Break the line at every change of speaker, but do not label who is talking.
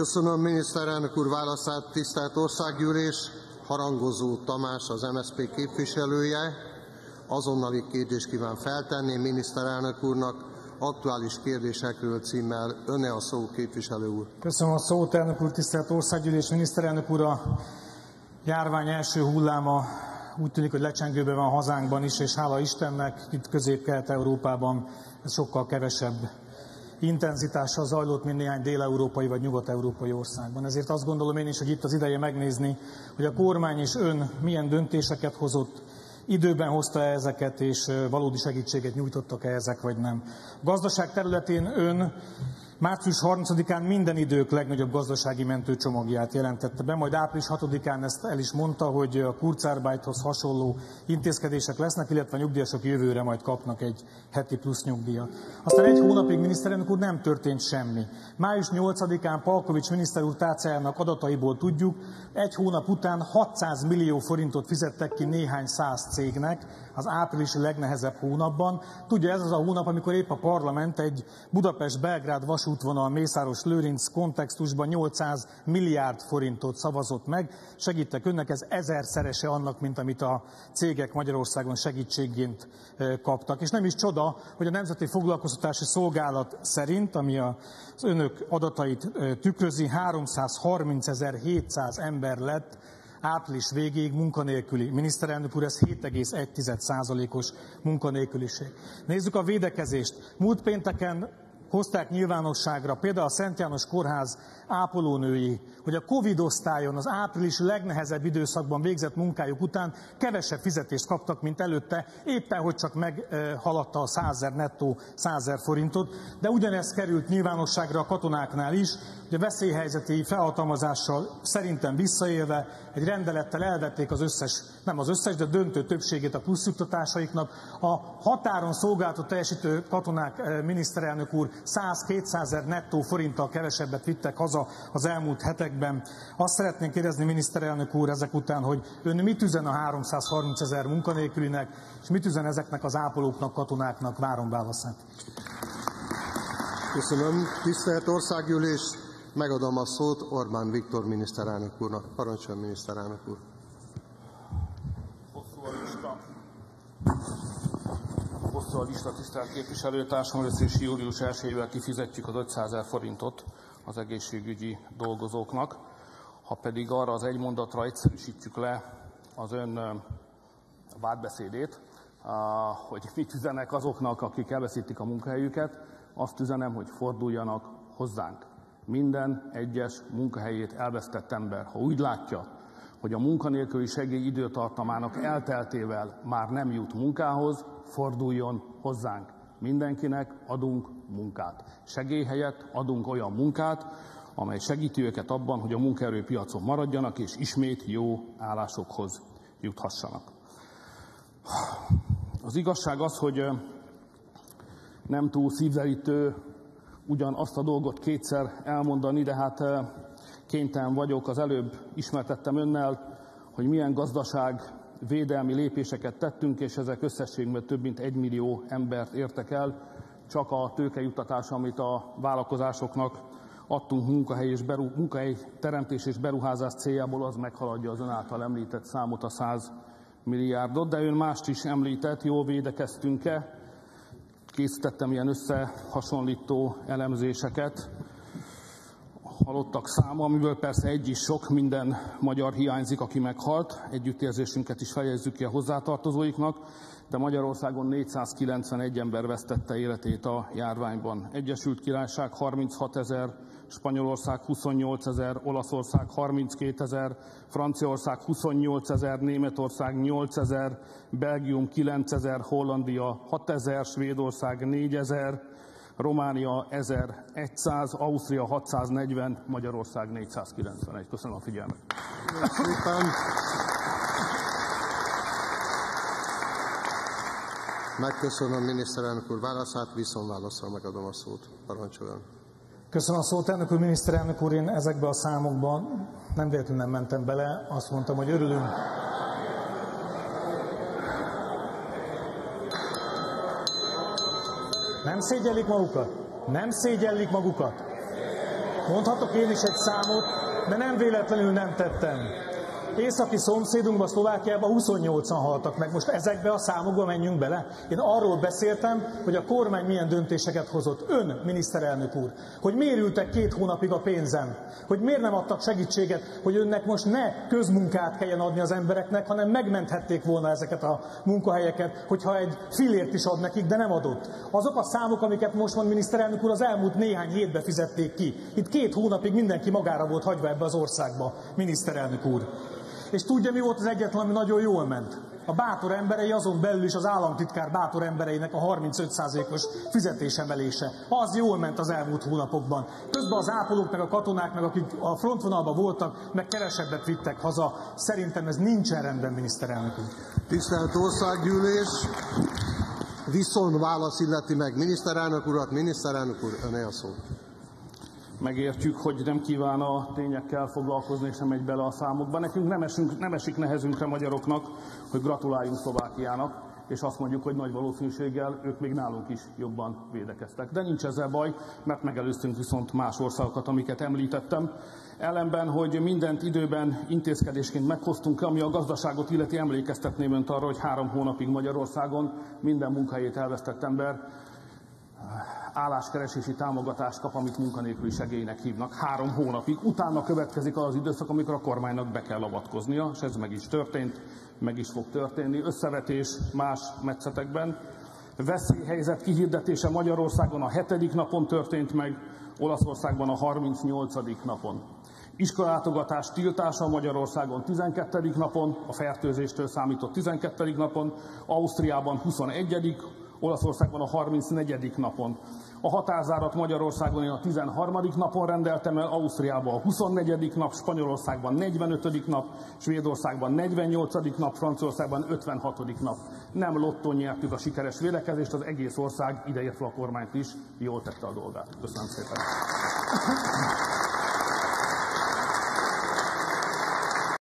Köszönöm miniszterelnök úr válaszát, tisztelt országgyűlés. Harangozó Tamás, az MSZP képviselője. Azonnali kérdést kíván feltenni miniszterelnök úrnak. Aktuális kérdésekről címmel öne a szó, képviselő úr.
Köszönöm a szót, elnök úr, tisztelt országgyűlés, miniszterelnök úr. A járvány első hulláma úgy tűnik, hogy lecsengőben van hazánkban is, és hála Istennek itt közép-kelet-európában sokkal kevesebb intenzitással zajlott, mint néhány dél-európai vagy nyugat-európai országban. Ezért azt gondolom én is, hogy itt az ideje megnézni, hogy a kormány és ön milyen döntéseket hozott, időben hozta -e ezeket, és valódi segítséget nyújtottak-e ezek, vagy nem. A gazdaság területén ön Március 30-án minden idők legnagyobb gazdasági mentőcsomagját jelentette be, majd április 6-án ezt el is mondta, hogy a Kurzarbeithoz hasonló intézkedések lesznek, illetve a nyugdíjasok jövőre majd kapnak egy heti plusz nyugdíjat. Aztán egy hónapig miniszterelnök úr nem történt semmi. Május 8-án Palkovics miniszter úr tárcájának adataiból tudjuk, egy hónap után 600 millió forintot fizettek ki néhány száz cégnek az áprilisi legnehezebb hónapban. Tudja, ez az a hónap, amikor épp a parlament egy Budapest-Belgrád vasútvonal Mészáros Lőrinc kontextusban 800 milliárd forintot szavazott meg. Segítek önnek, ez ezerszerese annak, mint amit a cégek Magyarországon segítségként kaptak. És nem is csoda, hogy a Nemzeti Foglalkoztatási Szolgálat szerint, ami az önök adatait tükrözi, 330.700 ember lett április végéig munkanélküli. Miniszterelnök úr, ez 7,1%-os munkanélküliség. Nézzük a védekezést. Múlt pénteken hozták nyilvánosságra például a Szent János Kórház ápolónői, hogy a Covid osztályon az április legnehezebb időszakban végzett munkájuk után kevesebb fizetést kaptak, mint előtte, éppen hogy csak meghaladta a 100 nettó 100 forintot, de ugyanez került nyilvánosságra a katonáknál is, hogy a veszélyhelyzeti felhatalmazással szerintem visszaélve egy rendelettel elvették az összes, nem az összes, de döntő többségét a pluszjuktatásaiknak. A határon szolgáltat teljesítő katonák miniszterelnök úr 100-200 ezer nettó forinttal kevesebbet vittek haza az elmúlt hetekben. Azt szeretnénk kérdezni miniszterelnök úr ezek után, hogy ön mit üzen a 330 ezer munkanélkülinek, és mit üzen ezeknek az ápolóknak, katonáknak? Várom válaszát.
Köszönöm. Tisztelt Országgyűlés, megadom a szót Orbán Viktor miniszterelnök úrnak. Parancsoljon miniszterelnök úr.
A lista, tisztelt képviselőtársam, először is július 1-ével kifizetjük az 500 ezer forintot az egészségügyi dolgozóknak. Ha pedig arra az egy mondatra egyszerűsítjük le az ön vádbeszédét, hogy mit üzenek azoknak, akik elveszítik a munkahelyüket, azt üzenem, hogy forduljanak hozzánk. Minden egyes munkahelyét elvesztett ember, ha úgy látja, hogy a munkanélküli segély időtartamának elteltével már nem jut munkához, forduljon hozzánk. Mindenkinek adunk munkát. Segély helyett adunk olyan munkát, amely segíti őket abban, hogy a munkaerőpiacon maradjanak, és ismét jó állásokhoz juthassanak. Az igazság az, hogy nem túl szívzelítő ugyanazt a dolgot kétszer elmondani, de hát kénytelen vagyok. Az előbb ismertettem önnel, hogy milyen gazdaság védelmi lépéseket tettünk, és ezek összességben több mint egy millió embert értek el. Csak a tőkejuttatás, amit a vállalkozásoknak adtunk munkahely, és beru, munkahely teremtés és beruházás céljából, az meghaladja az ön által említett számot, a 100 milliárdot, de ön mást is említett, jól védekeztünk-e, készítettem ilyen összehasonlító elemzéseket, halottak száma, amiből persze egy is sok, minden magyar hiányzik, aki meghalt. Együttérzésünket is fejezzük ki a hozzátartozóiknak, de Magyarországon 491 ember vesztette életét a járványban. Egyesült Királyság 36 ezer, Spanyolország 28 ezer, Olaszország 32 ezer, Franciaország 28 ezer, Németország 8 ezer, Belgium 9 ezer, Hollandia 6 ezer, Svédország 4 ezer, Románia 1100, Ausztria 640, Magyarország 491. Köszönöm a figyelmet.
Szépen. Megköszönöm miniszterelnök úr válaszát, viszont válaszol megadom a szót. Parancsoljon.
Köszönöm a szót, elnök úr, miniszterelnök úr, én ezekbe a számokban nem véletlenül nem mentem bele, azt mondtam, hogy örülünk. Nem szégyellik magukat? Nem szégyellik magukat? Mondhatok én is egy számot, de nem véletlenül nem tettem. Északi szomszédunkban, Szlovákiában 28-an haltak meg. Most ezekbe a számokba menjünk bele. Én arról beszéltem, hogy a kormány milyen döntéseket hozott. Ön, miniszterelnök úr, hogy miért ültek két hónapig a pénzem, hogy miért nem adtak segítséget, hogy önnek most ne közmunkát kelljen adni az embereknek, hanem megmenthették volna ezeket a munkahelyeket, hogyha egy filért is ad nekik, de nem adott. Azok a számok, amiket most mond miniszterelnök úr, az elmúlt néhány hétbe fizették ki. Itt két hónapig mindenki magára volt hagyva ebbe az országba, miniszterelnök úr. És tudja, mi volt az egyetlen, ami nagyon jól ment? A bátor emberei, azon belül is az államtitkár bátor embereinek a 35%-os fizetésemelése. Az jól ment az elmúlt hónapokban. Közben az ápolók, meg a katonák, meg akik a frontvonalban voltak, meg kevesebbet vittek haza. Szerintem ez nincsen rendben, miniszterelnök úr.
Tisztelt Országgyűlés! Viszont válasz illeti meg miniszterelnök urat. Miniszterelnök úr, öné a szó.
Megértjük, hogy nem kíván a tényekkel foglalkozni, és nem megy bele a számokba. Nekünk nem, esünk, nem esik nehezünkre magyaroknak, hogy gratuláljunk Szlovákiának, és azt mondjuk, hogy nagy valószínűséggel ők még nálunk is jobban védekeztek. De nincs ezzel baj, mert megelőztünk viszont más országokat, amiket említettem. Ellenben, hogy mindent időben intézkedésként meghoztunk, ami a gazdaságot illeti emlékeztetném önt arra, hogy három hónapig Magyarországon minden munkahelyét elvesztett ember álláskeresési támogatást kap, amit munkanélküli segélynek hívnak három hónapig. Utána következik az időszak, amikor a kormánynak be kell avatkoznia, és ez meg is történt, meg is fog történni. Összevetés más metszetekben. Veszélyhelyzet kihirdetése Magyarországon a hetedik napon történt meg, Olaszországban a 38. napon. Iskolátogatás tiltása Magyarországon 12. napon, a fertőzéstől számított 12. napon, Ausztriában 21. Olaszországban a 34. napon. A határzárat Magyarországon én a 13. napon rendeltem el, Ausztriában a 24. nap, Spanyolországban 45. nap, Svédországban 48. nap, Franciaországban 56. nap. Nem lottó nyertük a sikeres védekezést, az egész ország, ideértve a kormányt is, jól tette a dolgát. Köszönöm szépen.